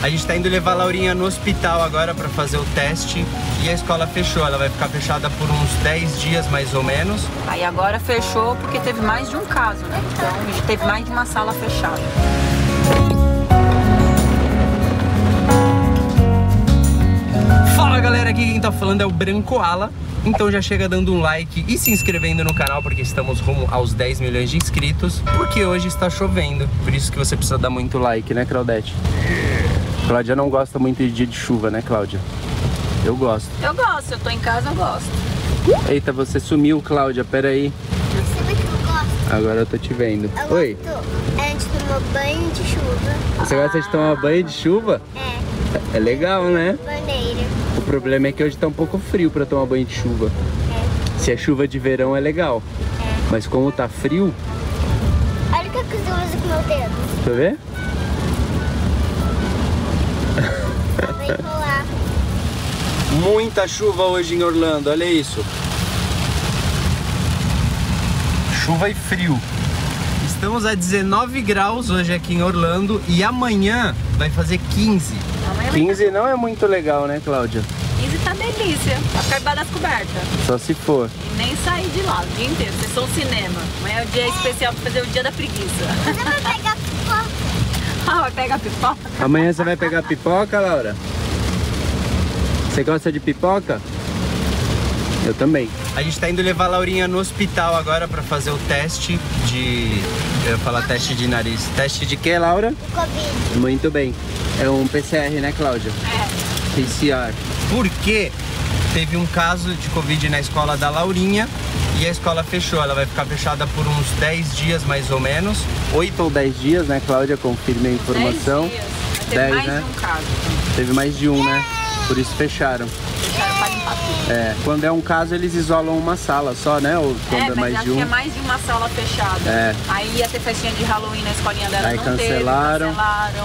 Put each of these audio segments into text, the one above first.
A gente tá indo levar a Laurinha no hospital agora pra fazer o teste e a escola fechou. Ela vai ficar fechada por uns 10 dias mais ou menos. Aí agora fechou porque teve mais de um caso, né? Então teve mais de uma sala fechada. Fala galera, aqui quem tá falando é o Branco Ala. Então já chega dando um like e se inscrevendo no canal porque estamos rumo aos 10 milhões de inscritos. Porque hoje está chovendo, por isso que você precisa dar muito like, né Claudete? Cláudia não gosta muito de dia de chuva, né Cláudia? Eu gosto. Eu gosto, eu tô em casa, eu gosto. Eita, você sumiu, Cláudia, peraí. Sabe que eu gosto? Agora eu tô te vendo. Eu Oi, gosto é de tomar banho de chuva. você gosta de tomar banho de chuva? É, É legal, né? bandeira. O problema é que hoje tá um pouco frio pra tomar banho de chuva. É, Se é chuva de verão é legal. é. Mas como tá frio, Olha o que eu uso com meu dedo. deixa eu ver. Vai. Muita chuva hoje em Orlando, olha isso. Chuva e frio. Estamos a 19 graus hoje aqui em Orlando e amanhã vai fazer 15. Amanhã 15 não é muito legal, né, Cláudia? 15 tá delícia. Vai ficar embaixo das cobertas. Só se for. E nem sair de lá o dia inteiro. Vocês são cinema. Amanhã é o dia especial pra fazer o dia da preguiça. Você vai pegar pipoca. Ah, vai pegar pipoca? Amanhã você vai pegar pipoca, Laura? Você gosta de pipoca? Eu também. A gente tá indo levar a Laurinha no hospital agora pra fazer o teste de. Eu ia falar teste de nariz. Teste de quê, Laura? O Covid. Muito bem. É um PCR, né, Cláudia? É. PCR. Porque teve um caso de Covid na escola da Laurinha e a escola fechou. Ela vai ficar fechada por uns 10 dias mais ou menos. 8 ou 10 dias, né, Cláudia? Confirme a informação. 10 dias. Teve 10, mais né? de um caso. Teve mais de um, né? Por isso fecharam. Fecharam pra limpar tudo. É, quando é um caso eles isolam uma sala só, né? Ou quando É, é, mas mais já de um. tinha mais de uma sala fechada. É. Aí ia ter festinha de Halloween na escolinha dela, Aí não cancelaram. teve, cancelaram.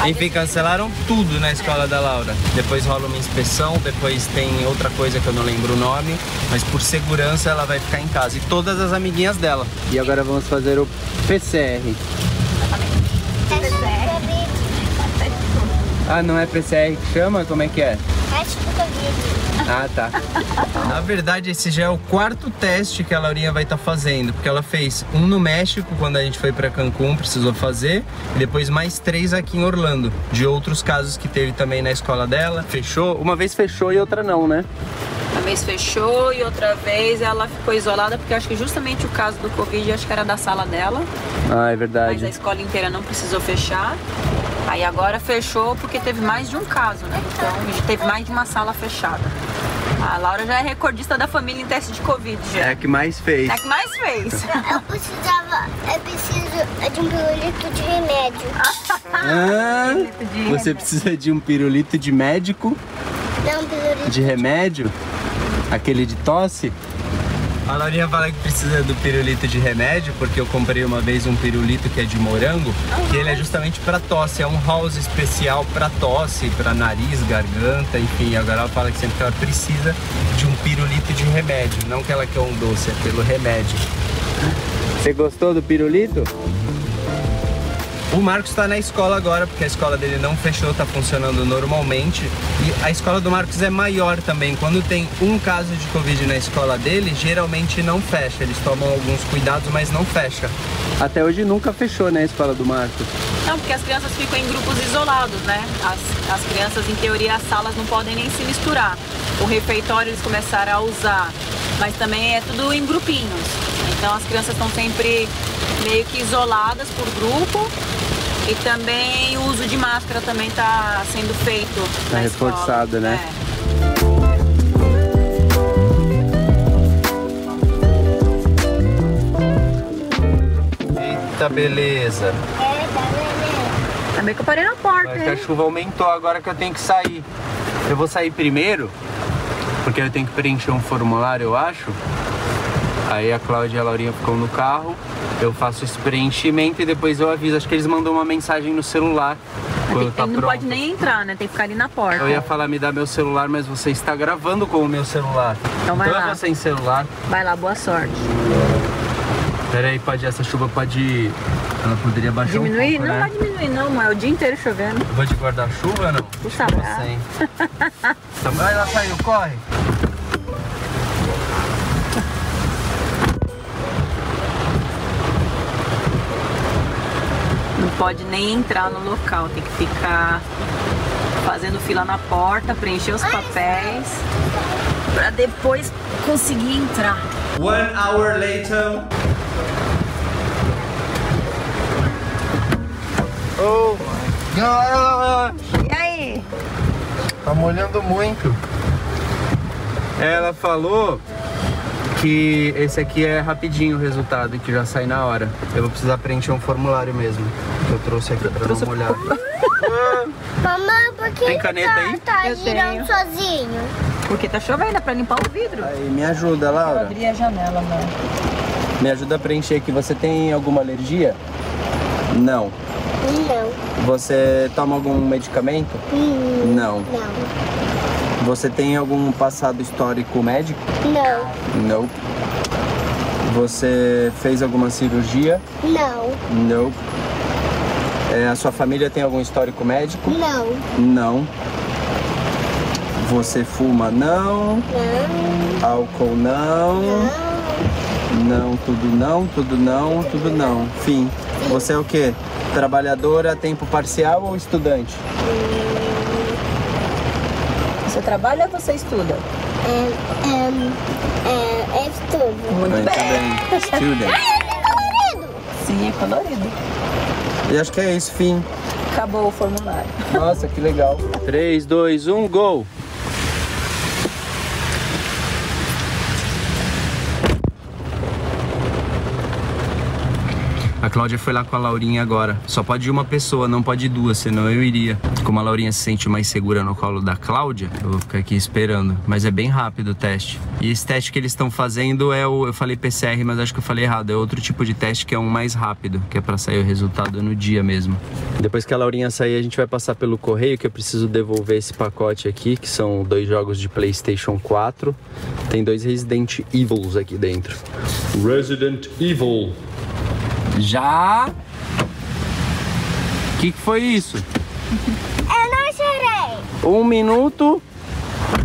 Aí Enfim, cancelaram tudo na escola da Laura. Depois rola uma inspeção, depois tem outra coisa que eu não lembro o nome, mas por segurança ela vai ficar em casa. E todas as amiguinhas dela. E agora vamos fazer o PCR. Teste do Covid. Ah, não é PCR que chama? Como é que é? Teste do Covid. Ah, tá. Na verdade, esse já é o quarto teste que a Laurinha vai estar fazendo, porque ela fez um no México, quando a gente foi para Cancún, precisou fazer, e depois mais três aqui em Orlando, de outros casos que teve também na escola dela. Fechou? Uma vez fechou e outra não, né? Uma vez fechou e outra vez ela ficou isolada, porque acho que justamente o caso do Covid acho que era da sala dela, Ah, é mas a verdade. escola inteira não precisou fechar. Aí agora fechou porque teve mais de um caso, né? Então teve mais de uma sala fechada. A Laura já é recordista da família em teste de Covid, já. É a que mais fez. É a que mais fez. Eu precisava, eu preciso de um pirulito de remédio. Ah, você precisa de um pirulito de médico, Não, pirulito. de remédio, aquele de tosse. A Laurinha fala que precisa do pirulito de remédio, porque eu comprei uma vez um pirulito que é de morango, que ele é justamente para tosse, é um house especial para tosse, para nariz, garganta, enfim. Agora ela fala que sempre que ela precisa de um pirulito de remédio, não que ela quer um doce, é pelo remédio. Você gostou do pirulito? O Marcos está na escola agora, porque a escola dele não fechou, está funcionando normalmente. E a escola do Marcos é maior também. Quando tem um caso de Covid na escola dele, geralmente não fecha. Eles tomam alguns cuidados, mas não fecha. Até hoje nunca fechou, né, a escola do Marcos? Não, porque as crianças ficam em grupos isolados, né? As, as crianças, em teoria, as salas não podem nem se misturar. O refeitório eles começaram a usar, mas também é tudo em grupinhos. Então as crianças estão sempre meio que isoladas por grupo. E também o uso de máscara também está sendo feito. Tá escola. reforçado, né? É. Eita, beleza. Vendo? Também que eu parei na porta, Mas que a hein? chuva aumentou agora que eu tenho que sair. Eu vou sair primeiro, porque eu tenho que preencher um formulário, eu acho. Aí a Cláudia e a Laurinha ficam no carro, eu faço esse preenchimento e depois eu aviso. Acho que eles mandam uma mensagem no celular quando tá Ele não pronto. pode nem entrar, né? Tem que ficar ali na porta. Eu ia falar, me dá meu celular, mas você está gravando com o meu celular. Então vai é lá. você em celular. Vai lá, boa sorte. Pera aí, pode, essa chuva pode Ela poderia baixar Diminuir? um pouco, não né? vai diminuir não, é o dia inteiro chovendo. Vou de guarda-chuva não? Tu sem. Tá, Vai lá, saiu, corre. Pode nem entrar no local, tem que ficar fazendo fila na porta, preencher os papéis pra depois conseguir entrar. One hour later. Oh my god! E aí? Tá molhando muito. Ela falou que esse aqui é rapidinho o resultado, que já sai na hora. Eu vou precisar preencher um formulário mesmo. Que eu trouxe aqui pra não molhar. Mamãe, por que Tem caneta tá, aí? tá Eu girando tenho. sozinho? Porque tá chovendo, é pra limpar o vidro. Aí, me ajuda, Laura. Abrir a janela, amor. Me ajuda a preencher aqui. Você tem alguma alergia? Não. Não. Você toma algum medicamento? Hum, Não. Não. Você tem algum passado histórico médico? Não. Não. Você fez alguma cirurgia? Não. Não. É, a sua família tem algum histórico médico? Não. Não. Você fuma? Não. Não. Álcool? Não. Não. Não, tudo não, tudo não, tudo não. Fim. Você é o quê? Trabalhadora, tempo parcial ou estudante? Você trabalha ou você estuda? É, é, é, é estudo. Muito Muito bem. Student. É colorido. Sim, é colorido. E acho que é isso, fim. Acabou o formulário. Nossa, que legal. 3, 2, 1, gol! A Cláudia foi lá com a Laurinha agora. Só pode ir uma pessoa, não pode ir duas, senão eu iria. Como a Laurinha se sente mais segura no colo da Cláudia, eu vou ficar aqui esperando. Mas é bem rápido o teste. E esse teste que eles estão fazendo é o. Eu falei PCR, mas acho que eu falei errado. É outro tipo de teste que é um mais rápido, que é pra sair o resultado no dia mesmo. Depois que a Laurinha sair, a gente vai passar pelo correio, que eu preciso devolver esse pacote aqui, que são dois jogos de PlayStation 4. Tem dois Resident Evils aqui dentro. Resident Evil. Já? O que, que foi isso? Eu não chorei. Um minuto?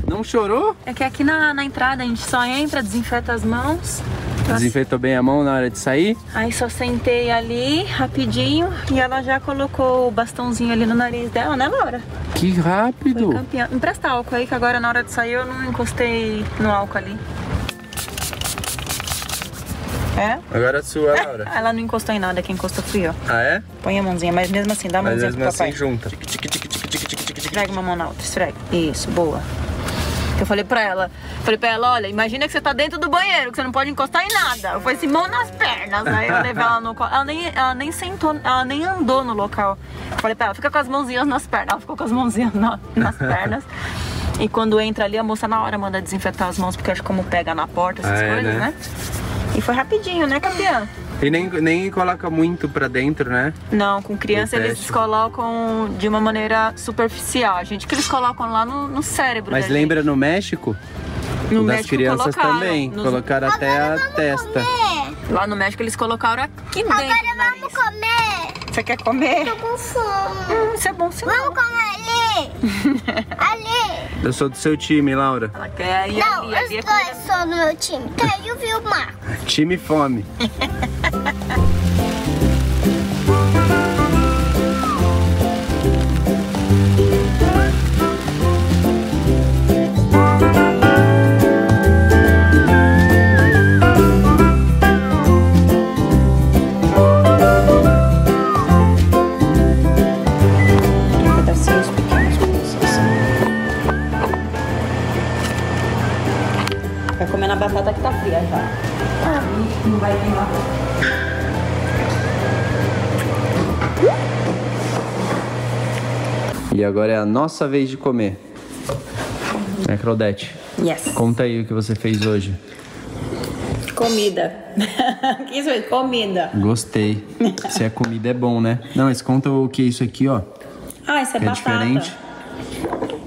Não chorou? É que aqui na, na entrada a gente só entra, desinfeta as mãos. Desinfetou bem a mão na hora de sair? Aí só sentei ali rapidinho e ela já colocou o bastãozinho ali no nariz dela, né, Laura? Que Foi rápido! campeã. Empresta álcool aí que agora na hora de sair eu não encostei no álcool ali. É? Agora a sua, Laura. Ela não encostou em nada, quem encostou fui eu. Ah, é? Põe a mãozinha, mas mesmo assim, dá a Mas mãozinha mesmo pro assim papai. junta. Esfrega uma mão na outra, esfrega. Isso, boa. Eu falei pra ela, falei pra ela, olha, imagina que você tá dentro do banheiro, que você não pode encostar em nada. Eu falei assim, mão nas pernas. Aí eu levei ela no colo. Ela nem, ela nem sentou, ela nem andou no local. Eu falei pra ela, fica com as mãozinhas nas pernas. Ela ficou com as mãozinhas na- nas pernas. E quando entra ali, a moça na hora manda desinfetar as mãos, porque acho que como pega na porta, essas Ah, é, coisas, né? né? E foi rapidinho, né, campeã? E nem, nem coloca muito pra dentro, né? Não, com criança eles colocam de uma maneira superficial. Gente, que eles colocam lá no, no cérebro. Mas da lembra no México? gente. no das México crianças colocaram. também. Nos- Colocaram até a testa. É. Lá no México eles colocaram aqui dentro. Agora vamos comer. Você quer comer? Tô com fome. Hum, isso é bom sim. Vamos comer ali. ali. Eu sou do seu time, Laura. Ela quer ir Não, ali, ali é os comida. dois são do meu time. Caiu, viu, Marco? Time fome. batata que tá fria já. Não vai queimar. E agora é a nossa vez de comer. É, Claudete, Yes. conta aí o que você fez hoje. Comida. que isso aí? Comida. Gostei. Se é comida é bom, né? Não, mas conta o que é isso aqui, ó. Ah, isso é é batata. diferente.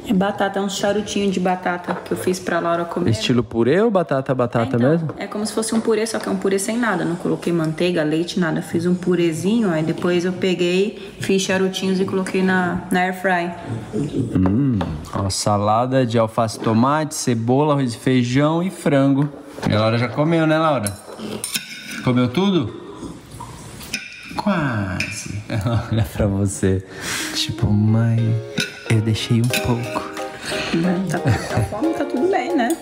É batata, é um charutinho de batata que eu fiz pra Laura comer. Estilo purê ou batata batata Então, mesmo? É como se fosse um purê, só que é um purê sem nada. Não coloquei manteiga, leite, nada. Fiz um purezinho, aí depois eu peguei, fiz charutinhos e coloquei na, na air fry. Ó, salada de alface, tomate, cebola, arroz e feijão e frango. E a Laura já comeu, né, Laura? Comeu tudo? Quase. Ela olha pra você. Tipo, mãe, eu deixei um pouco. Tá, tá fome, tá tudo bem, né?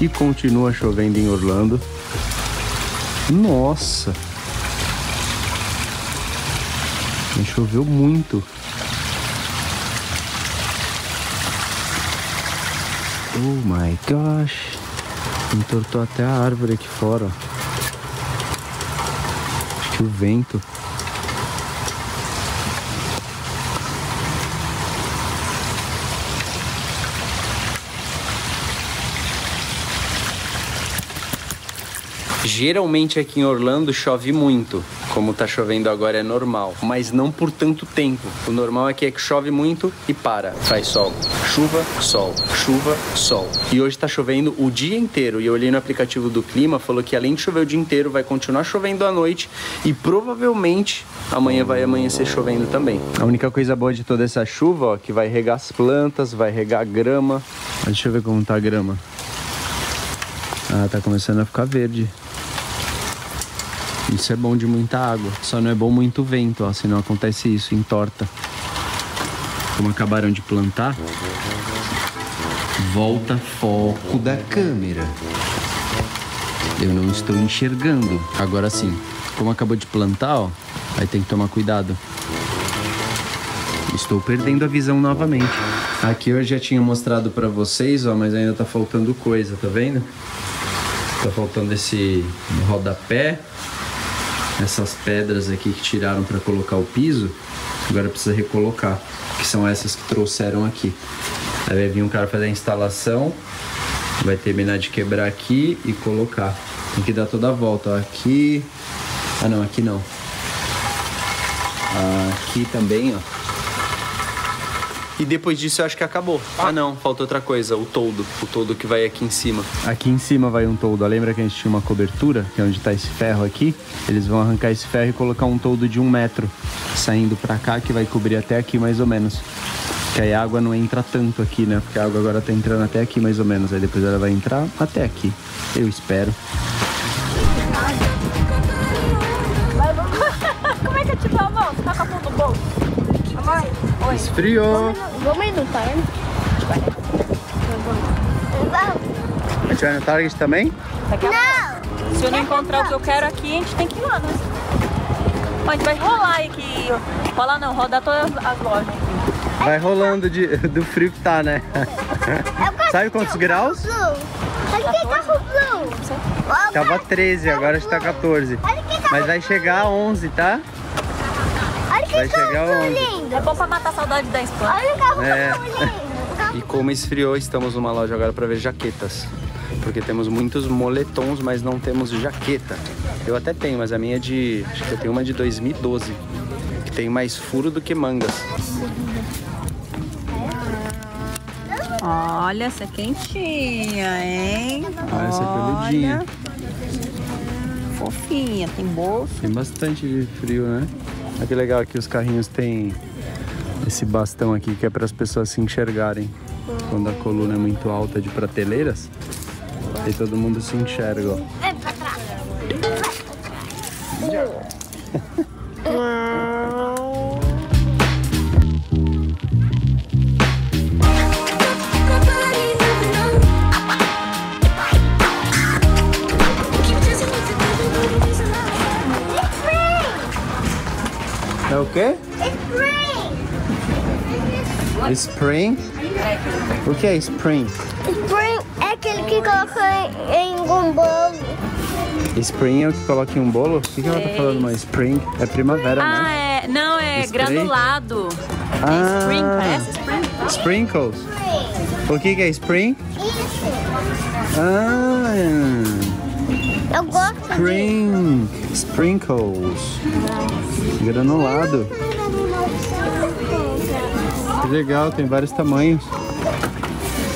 E continua chovendo em Orlando. Nossa! Choveu muito. Oh my gosh! Entortou até a árvore aqui fora. Acho que o vento. Geralmente aqui em Orlando chove muito, como tá chovendo agora é normal, mas não por tanto tempo. O normal aqui é que chove muito e para, faz sol. Chuva, sol, chuva, sol. E hoje tá chovendo o dia inteiro. E eu olhei no aplicativo do clima, falou que além de chover o dia inteiro, vai continuar chovendo à noite e provavelmente amanhã vai amanhecer chovendo também. A única coisa boa de toda essa chuva, ó, que vai regar as plantas, vai regar a grama. Deixa eu ver como tá a grama. Ah, tá começando a ficar verde. Isso é bom de muita água. Só não é bom muito vento, ó, senão acontece isso, entorta. Como acabaram de plantar. Volta foco da câmera. Eu não estou enxergando. Agora sim. Como acabou de plantar, ó, aí tem que tomar cuidado. Estou perdendo a visão novamente. Aqui eu já tinha mostrado pra vocês, ó, mas ainda tá faltando coisa, tá vendo? Tá faltando esse rodapé, essas pedras aqui que tiraram para colocar o piso, agora precisa recolocar, que são essas que trouxeram aqui. Aí vai vir um cara fazer a instalação, vai terminar de quebrar aqui e colocar. Tem que dar toda a volta, ó. aqui. Ah não, aqui não. Aqui também, ó. E depois disso eu acho que acabou. Ah não, falta outra coisa, o toldo. O toldo que vai aqui em cima. Aqui em cima vai um toldo. Lembra que a gente tinha uma cobertura, que é onde tá esse ferro aqui? Eles vão arrancar esse ferro e colocar um toldo de um metro saindo pra cá, que vai cobrir até aqui mais ou menos. Que aí a água não entra tanto aqui, né? Porque a água agora tá entrando até aqui mais ou menos. Aí depois ela vai entrar até aqui. Eu espero. Como é que eu te dou a mão? Você tá com a mão no bolso? Mãe. Esfriou! Vamos ir no Target? Vamos. A gente vai no Target também? Daqui a Não! Se eu não encontrar o que eu quero aqui, a gente tem que ir lá, né? A gente vai rolar aqui. Rolar não, rodar todas as lojas aqui. Vai rolando de, do frio que tá, né? Gosto Sabe quantos graus? Blue. Olha que carro blue. Tava 13, agora está 14. Olha que carro Mas vai chegar a 11, tá? Olha vai chegar blue onde? É bom pra matar a saudade da Espanha. Olha o carro É. lindo. O carro E como esfriou, estamos numa loja agora para ver jaquetas. Porque temos muitos moletons, mas não temos jaqueta. Eu até tenho, mas a minha é de. Acho que eu tenho uma de 2012. Que tem mais furo do que mangas. Olha, essa é quentinha, hein? Ah, essa é peludinha. Olha. Fofinha, tem bolso. Tem bastante de frio, né? Olha que legal que os carrinhos têm esse bastão aqui que é para as pessoas se enxergarem. Quando a coluna é muito alta de prateleiras, aí todo mundo se enxerga, ó. É pra trás. É o quê? Spring. Spring? O que é spring? Spring é aquele que coloca em, um bolo. Spring é o que coloca em um bolo? O que, que ela tá falando, mãe? Spring é primavera, ah, né? é. Não, é Spray? granulado. Ah. É spring, parece spring? Sprinkles. O que, que é spring? Isso. Ah, Eu gosto de... spring. Sprinkles. Granulado. Que legal, tem vários tamanhos.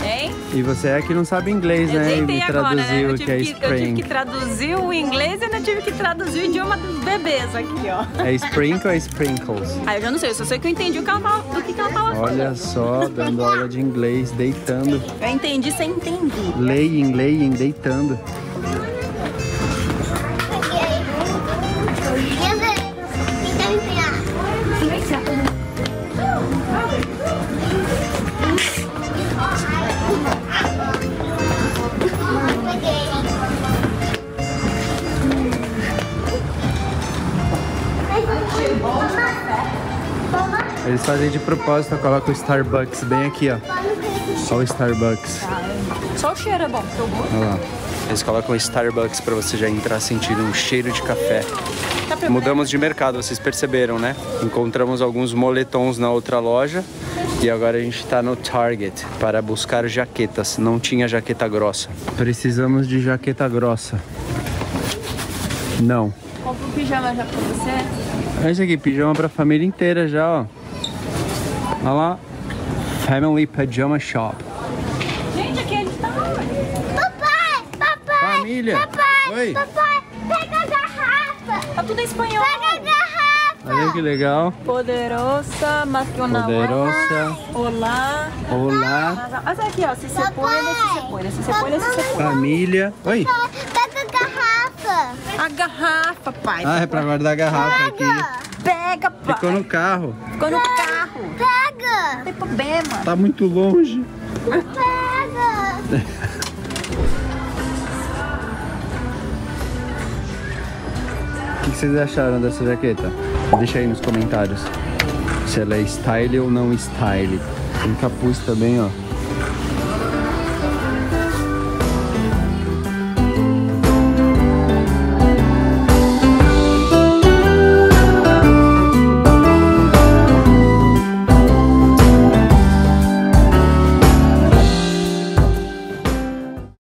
Hein? E você é que não sabe inglês, Eu né? E me agora, né? traduziu Eu o que é tive que, eu tive spring. que traduzir o inglês e ainda tive que traduzir o idioma dos bebês aqui, ó. É sprinkle ou é sprinkles? Aí eu já não sei, eu só sei que eu entendi o que ela tava, do que, que ela tava Olha falando. só, dando aula de inglês, deitando. Eu entendi sem entender. Laying, laying, deitando. Eles fazem de propósito, coloca o Starbucks bem aqui, ó. Só o Starbucks. Só o cheiro é bom, porque eu gosto. Olha lá. Eles colocam o Starbucks pra você já entrar sentindo um cheiro de café. Tá? Mudamos de mercado, vocês perceberam, né? Encontramos alguns moletons na outra loja e agora a gente tá no Target para buscar jaquetas. Não tinha jaqueta grossa. Precisamos de jaqueta grossa. Não. Compra um pijama já pra você. Esse aqui, pijama pra família inteira já, ó. Olha lá. Family Pajama Shop. Gente, aqui ele tá onde? Papai, papai. Família. Papai, Oi. papai, pega a garrafa. Tá tudo em espanhol. Pega a garrafa. Olha que legal. Poderosa, uma Poderosa. Olá. Olá. Olha aqui, ó. Se você põe, se você põe. Se você põe, se você põe. Família. Oi. Pega a garrafa. A garrafa, pai. Ah, é pra guardar a garrafa aqui. Pega, pai. Ficou no carro. Ficou no carro. Tem problema. Tá muito longe. Pega. O que que vocês acharam dessa jaqueta? Deixa aí nos comentários se ela é style ou não style. Tem capuz também, ó.